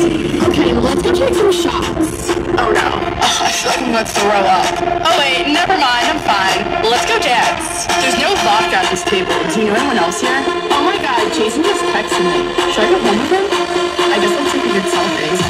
Okay, let's go take some shots. Oh no. I feel like I'm going to throw up. Oh wait, never mind. I'm fine. Let's go dance. There's no vodka at this table. Do you know anyone else here? Oh my god, Jason just texted me. Should I go home with him? I guess I'll take a good selfie.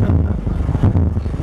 ハハハハ。